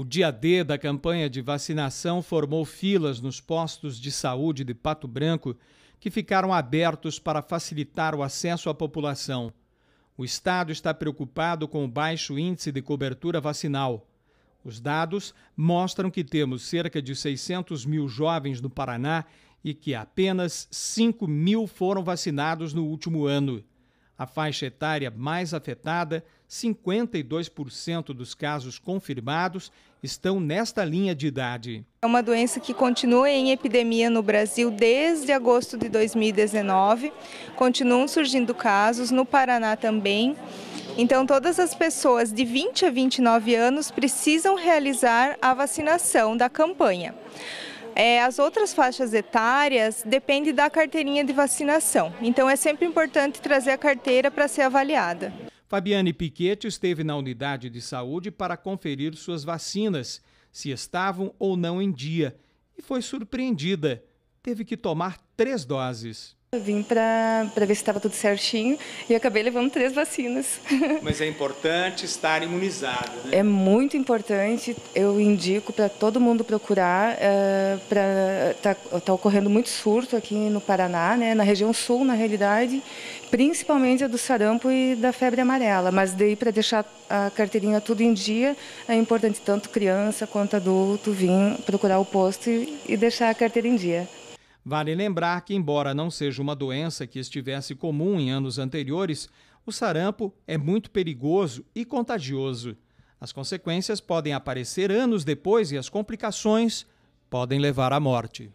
O dia D da campanha de vacinação formou filas nos postos de saúde de Pato Branco que ficaram abertos para facilitar o acesso à população. O Estado está preocupado com o baixo índice de cobertura vacinal. Os dados mostram que temos cerca de 600 mil jovens no Paraná e que apenas 5 mil foram vacinados no último ano. A faixa etária mais afetada, 52% dos casos confirmados, estão nesta linha de idade. É uma doença que continua em epidemia no Brasil desde agosto de 2019. Continuam surgindo casos, no Paraná também. Então, todas as pessoas de 20 a 29 anos precisam realizar a vacinação da campanha. É, as outras faixas etárias dependem da carteirinha de vacinação, então é sempre importante trazer a carteira para ser avaliada. Fabiane Piquete esteve na unidade de saúde para conferir suas vacinas, se estavam ou não em dia, e foi surpreendida. Teve que tomar três doses. Eu vim para ver se estava tudo certinho e acabei levando três vacinas. Mas é importante estar imunizado, né? É muito importante. Eu indico para todo mundo procurar. É, Está tá ocorrendo muito surto aqui no Paraná, né? na região sul, na realidade, principalmente a do sarampo e da febre amarela. Mas daí, para deixar a carteirinha tudo em dia, é importante tanto criança quanto adulto vir procurar o posto e, e deixar a carteira em dia. Vale lembrar que, embora não seja uma doença que estivesse comum em anos anteriores, o sarampo é muito perigoso e contagioso. As consequências podem aparecer anos depois e as complicações podem levar à morte.